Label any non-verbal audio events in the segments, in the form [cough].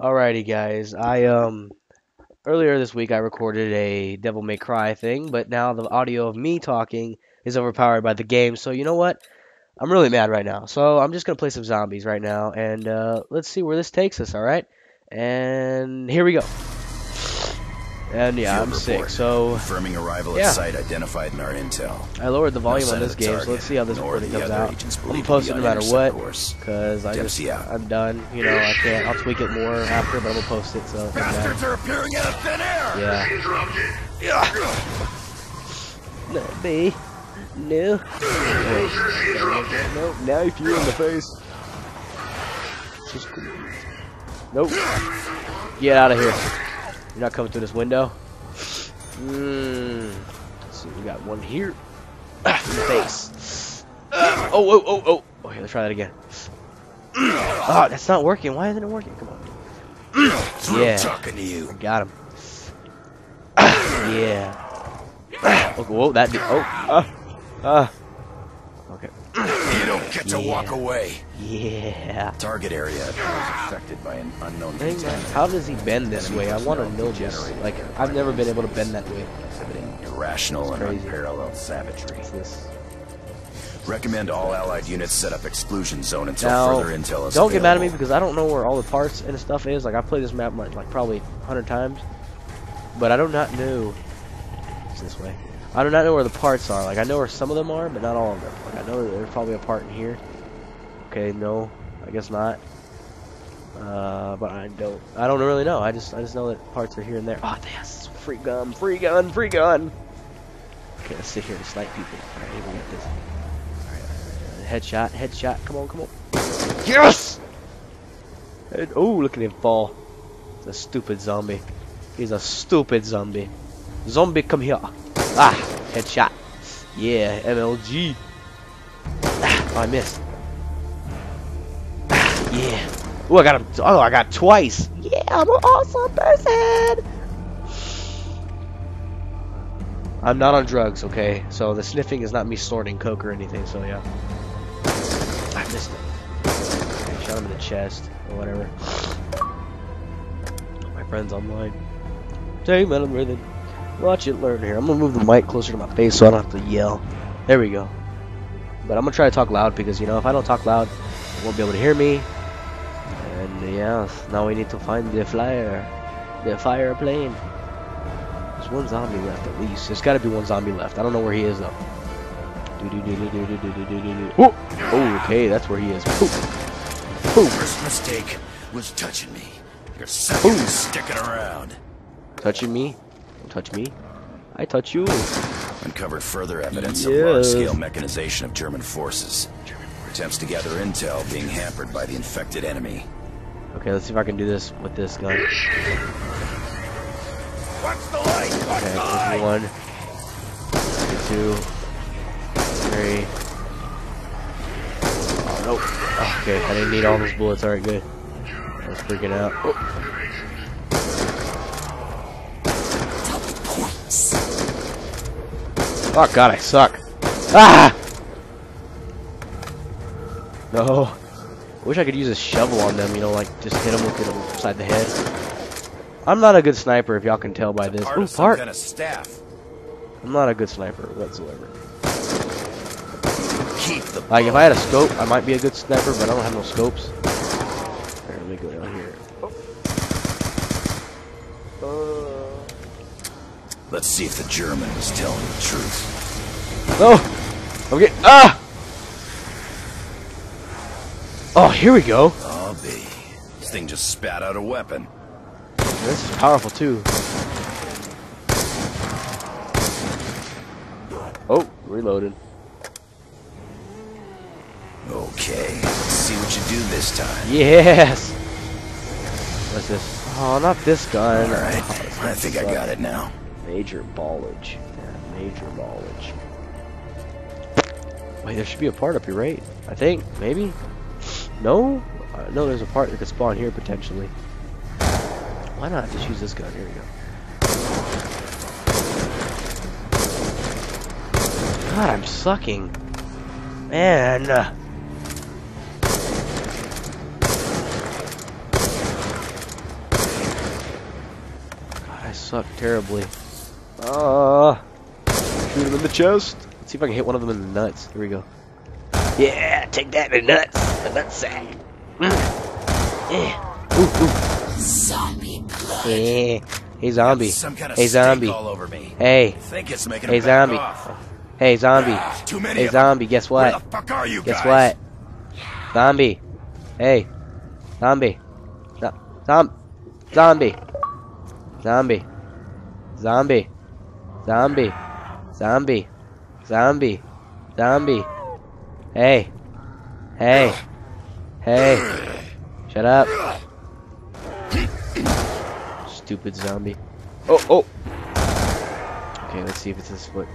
Alrighty, guys. I um earlier this week I recorded a Devil May Cry thing, but now the audio of me talking is overpowered by the game. So you know what? I'm really mad right now. So I'm just gonna play some zombies right now, and uh, let's see where this takes us. All right, and here we go. And yeah, Field I'm sick. So Confirming arrival Yeah. at site identified in our intel. I lowered the volume on this game, so let's see how this recording comes out. I'm gonna believed to post be it no matter what, cause I just out. I'm done. You know, I can't. I'll tweak it more after, but I'm gonna post it. So. Bastards are appearing out of thin air! yeah. Interrupted. No, B. No. No. Knife you in the face. Just. Nope. Get out of here. You're not coming through this window. Mmm. Let's see. We got one here. Ah, [coughs] in the face. Oh, oh, oh, oh. Okay, let's try that again. Ah, that's not working. Why isn't it working? Come on. Through Yeah. talking to you. I got him. Ah, [coughs] yeah. Ah, [coughs] okay, whoa, that did. Oh. Ah. Ah. Okay. Get to Yeah. walk away. Yeah. Target area affected by an unknown Dang. How does he bend this way? I want to know this. Like, I've never been able to bend that way. Exhibiting irrational and unparalleled savagery. This? Recommend all allied units set up exclusion zone until Now, further intel is don't get mad at me because I don't know where all the parts and stuff is. Like, I've played this map like, like probably a hundred times, but I do not know. It's this way. I do not know where the parts are. Like, I know where some of them are, but not all of them. Like, I know there's probably a part in here. Okay, no, I guess not. Uh, but I don't. I don't really know. I just, I just know that parts are here and there. Oh, yes, free gun, free gun, free gun. Okay, let's sit here and snipe people. All right, here we got this. All right, all right, headshot, headshot. Come on, come on. Yes! And, oh, look at him fall. He's a stupid zombie. He's a stupid zombie. Zombie, come here. Ah, headshot. Yeah, MLG. Ah, oh, I missed. Ah, yeah. Oh, I got him. Oh, I got twice. Yeah, I'm an awesome person. I'm not on drugs, okay? So the sniffing is not me snorting coke or anything, so yeah. I missed it. Okay, shot him in the chest or whatever. My friend's online. Take metal breathing. Watch it learn here. I'm gonna move the mic closer to my face so I don't have to yell. There we go. But I'm gonna try to talk loud because you know if I don't talk loud, it won't be able to hear me. And yeah, now we need to find the flyer, the fire plane. There's one zombie left at least. There's gotta be one zombie left. I don't know where he is though. Oh, okay, that's where he is. Boop. Boop. First mistake was touching me. You're sticking around. Touching me? Don't touch me. I touch you. Uncovered further evidence Yes. of large-scale mechanization of German forces. Attempts to gather intel being hampered by the infected enemy. Okay, let's see if I can do this with this gun. What's the light? What's Okay, the there's light? one. Two. Three. Oh, nope. Oh, okay, I didn't need all those bullets. Alright, good. I was freaking out. Oh. Oh god, I suck. Ah! No. I wish I could use a shovel on them, you know, like just hit them with it upside the head. I'm not a good sniper, if y'all can tell by this. Part Ooh, of part. staff. I'm not a good sniper whatsoever. Keep the Like, if I had a scope, I might be a good sniper, but I don't have no scopes. Here, let me go down here. Let's see if the German is telling the truth. No! I'm getting. Ah! Oh, here we go. I'll be. This thing just spat out a weapon. This is powerful, too. Oh, reloaded. Okay, let's see what you do this time. Yes! What's this? Oh, not this gun. Alright, Oh, I think I got it now. Major ballage. Yeah, major ballage. Wait, there should be a part up here, right? I think. Maybe? No? Uh, no, there's a part that could spawn here, potentially. Why not just use this gun? Here we go. God, I'm sucking. Man. uh, suck terribly. Ah, shoot him in the chest. Let's see if I can hit one of them in the nuts. Here we go. Yeah, take that in the nuts. The nut sack. Mm. Yeah. Ooh, ooh. Zombie blood. Yeah. Hey zombie. Some kind of Hey zombie. all over me. Hey. think it's making Hey zombie. off. Hey zombie. Ah, Too many Hey of them. zombie. Guess Where what? the fuck are you Guess guys? what? Zombie. Hey. Zombie. Zo- Zom. Zombie. Zombie. Zombie. Zombie. Zombie. Zombie. Zombie. Hey. Hey. Hey. Shut up. Stupid zombie. Oh, oh. Okay, let's see if it's this foot.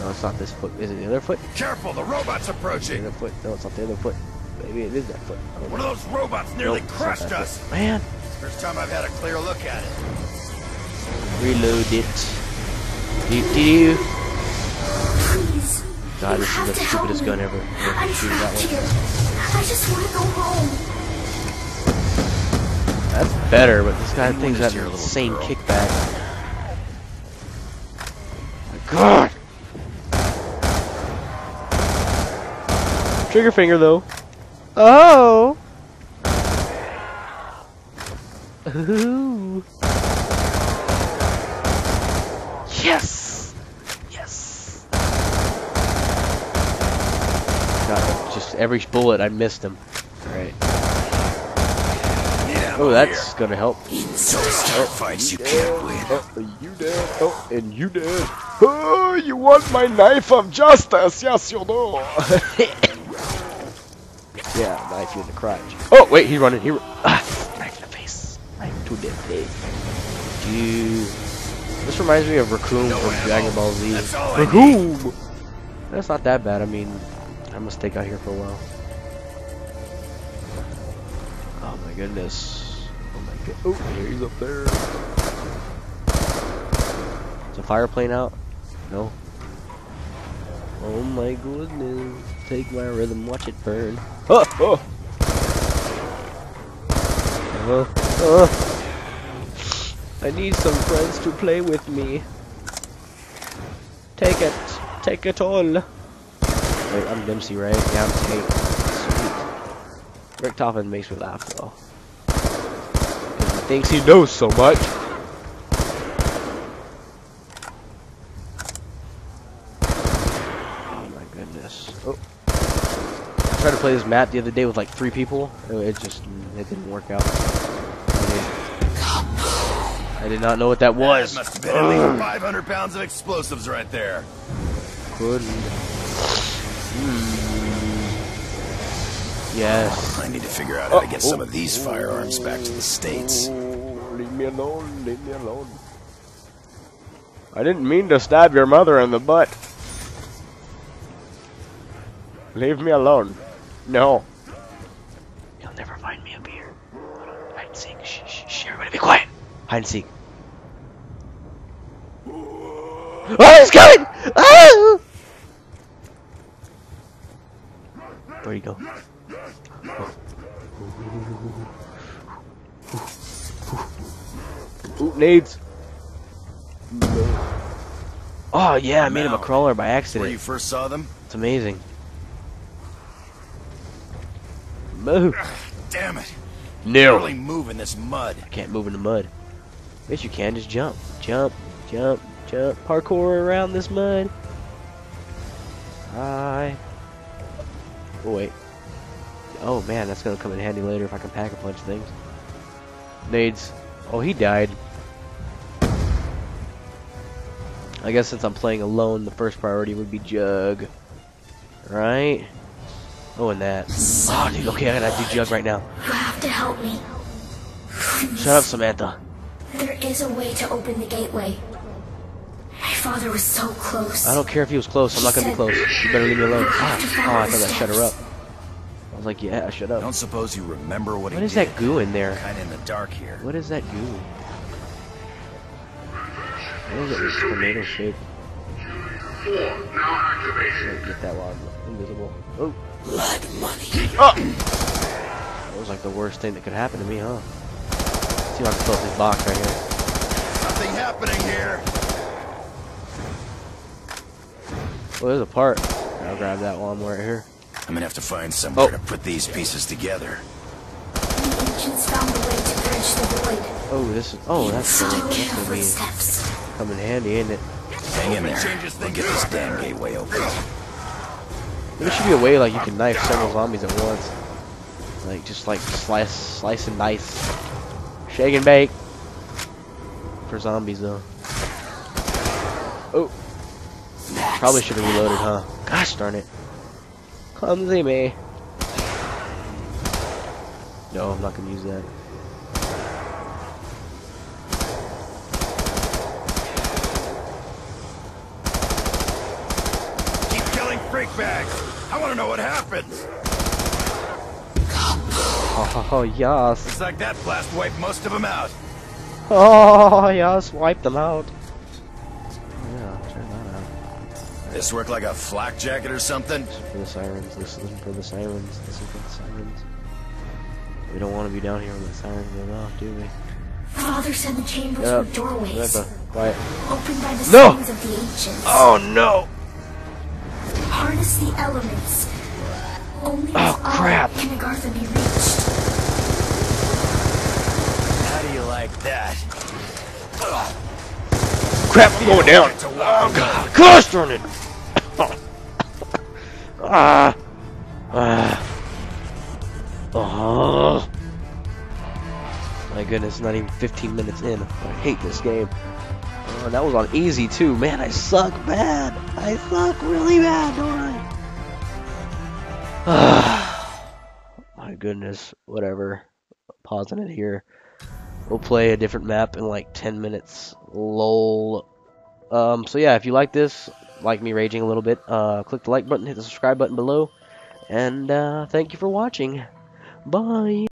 No, it's not this foot. Is it the other foot? Careful, the robot's approaching. The other foot. No, it's not the other foot. Maybe it is that foot. Oh. One know. of those robots nearly Nope, crushed us. foot. Man, First time I've had a clear look at it. reload it. Do do. Please. God, you this have is the stupidest gun ever. I'm that one. I just want to go home. That's better, but this guy Anyone thinks is that your little insane girl. kickback. My God. Trigger finger though. Oh. [laughs] Ooh. Yes. Yes. God, just every bullet I missed him. All right. Oh, that's here. gonna help. Don't start fights you can't win. Oh, you dead. Oh, and you dead. Oh, you want my knife of justice? Yes, you do. [laughs] yeah, knife you in the crotch. Oh, wait, he's running. He ru- ah, knife in the face. Knife to the face. Dude. This reminds me of Raccoon No from. Dragon Ball Z. That's Raccoon! That's not that bad. I mean, I must stay out here for a while. Oh my goodness. Oh my god. Oh, here he's up there. Is a fire plane out? No. Oh my goodness. Take my rhythm, watch it burn. Oh, oh. Uh, uh. I need some friends to play with me. Take it. Take it all. Wait, I'm Dempsey, right? Yeah, I'm Tate. Sweet. Richtofen makes me laugh, though. 'Cause he thinks he knows so much. Oh my goodness. Oh. I tried to play this map the other day with like three people. It it just, it didn't work out. I, did not know what that was. That must have been at least 500 pounds of explosives right there. Couldn't. Hmm. Yes. I need to figure out how to get some of these firearms back to the States. leave me alone. Leave me alone. I didn't mean to stab your mother in the butt. Leave me alone. No. You'll never find me up here. Hold on. Hide and seek. Shh, shh, shh. Everybody be quiet. Hide and seek. Oh, he's coming! Ah! Where'd he go? Ooh, nades. Oh yeah, I made him a crawler by accident. Where you first saw them? It's amazing. Move. Damn it. No. Really move in this mud. I Can't move in the mud. Yes, you can. Just jump, jump, jump, jump. Parkour around this mud. Hi. Oh wait. Oh man, that's gonna come in handy later if I can pack a bunch of things. Nades. Oh, he died. I guess since I'm playing alone, the first priority would be Jug. Right? Oh, and that. Oh, dude, okay, I gotta do Jug right now. You have to help me. Shut up, Samantha. There is a way to open the gateway. My father was so close. I don't care if he was close. I'm not gonna be close. You better leave me alone. Ah, oh, I thought that shut her up. I was like, yeah, shut up. don't suppose you remember what, What he is did. that goo in there? Kinda in the dark here. What is that goo? What is it? It's tornado shape. Get that while I'm invisible. Oh. Blood money. Oh. That was like the worst thing that could happen to me, huh? Let's see if I can fill up this box right here. Nothing happening here. Well, there's a part. I'll grab that while I'm right here. I'm gonna have to find somewhere Oh. to put these pieces together. The ancients found a way to bridge the void. Oh, this is. Oh, that's Still gonna, hear that's gonna be come in handy, ain't it? Hang in there. We'll get this damn gateway open. There should be a way like you can knife several zombies at once. Like just like slice, slice and dice, shake and bake. For zombies though. Oh, probably should have reloaded, huh? Gosh darn it. Clumsy me. No, I'm not gonna use that. Keep killing freak bags. I want to know what happens. [laughs] Oh yes. Looks like that blast wiped most of them out. Oh yes, wipe them out. Yeah, turn that out. This work like a flak jacket or something? Listen for the sirens. Listen for the sirens. Listen for the sirens. We don't want to be down here when the sirens go off, do we? Father said the chambers Yep. were doorways, That's quiet. opened by the No! songs of the ancients. Oh no! Harness the elements. Only Oh, crap. can Agartha be reached. How do you like that? Crap! I'm going down. Oh god! Gosh darn it! Ah! Ah! Oh! My goodness, not even 15 minutes in. I hate this game. Oh, that was on easy too. Man, I suck bad. I suck really bad, don't I? Ah, [sighs] my goodness. Whatever. Pausing it here. We'll play a different map in like 10 minutes. Lol. Um, so yeah, if you like this, like me raging a little bit, uh, click the like button, hit the subscribe button below, and uh, thank you for watching. Bye.